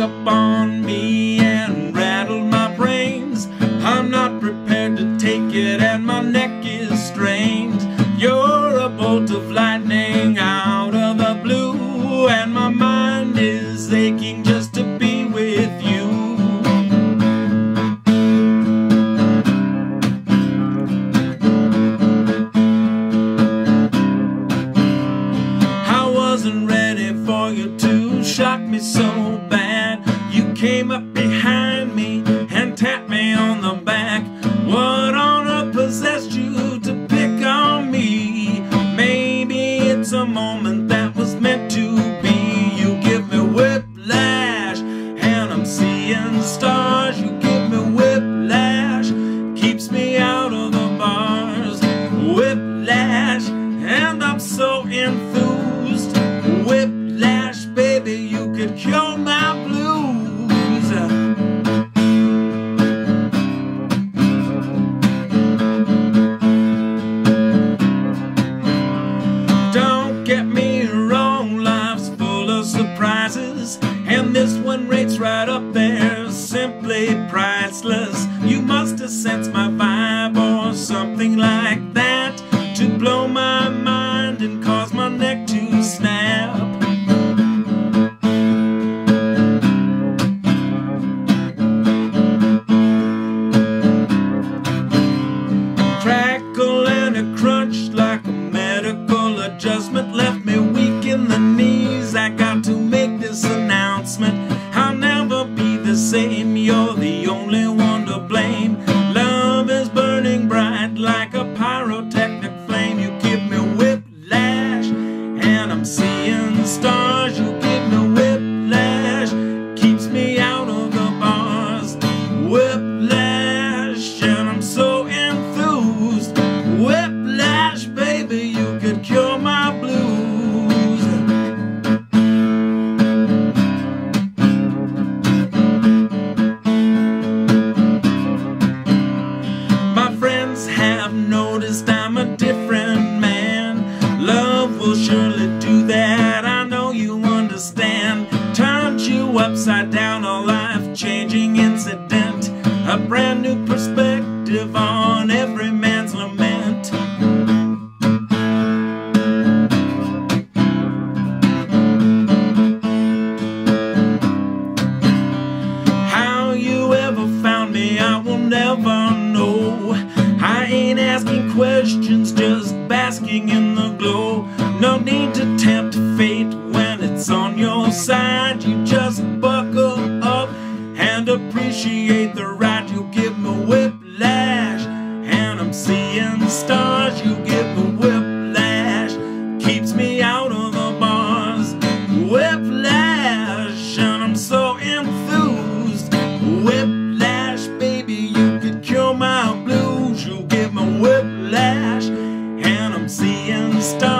up on me and rattled my brains. I'm not prepared to take it, and my neck is strained. You're a bolt of lightning out of the blue, and my mind is aching just came up behind me and tapped me on the back. What on earth possessed you to pick on me? Maybe it's a moment that was meant to be. You give me whiplash, and I'm seeing stars. You give me whiplash, keeps me out of the bars. Whiplash, and I'm so enthused. Whiplash, baby, you could cure my blues. And this one rates right up there, simply priceless. You must have sensed my vibe or something like that to blow my mind and cause my neck to snap. crackle and crunch like a medical adjustment same. You're the upside down, a life changing incident. A brand new perspective on every man's lament. How you ever found me, I will never know. I ain't asking questions, just basking in appreciate the right you give me whiplash. And I'm seeing the stars you give me whiplash. Keeps me out of the bars. Whiplash, and I'm so enthused. Whiplash, baby, you could cure my blues. You give me whiplash, and I'm seeing the stars.